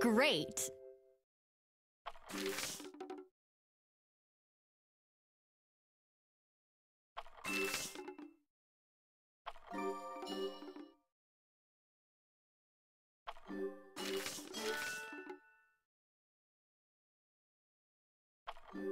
Great! Thank you. Good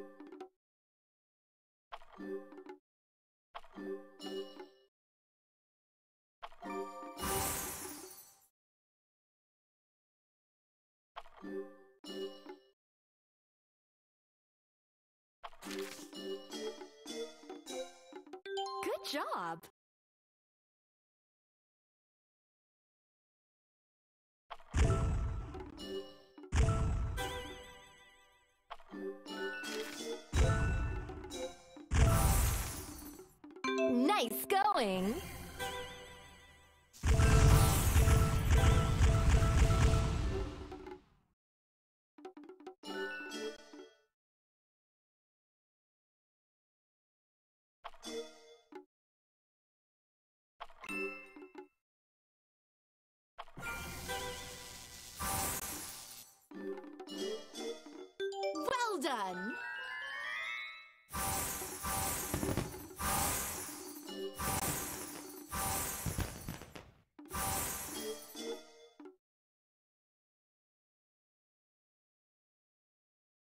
job! Nice going! Well done!